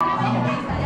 Tá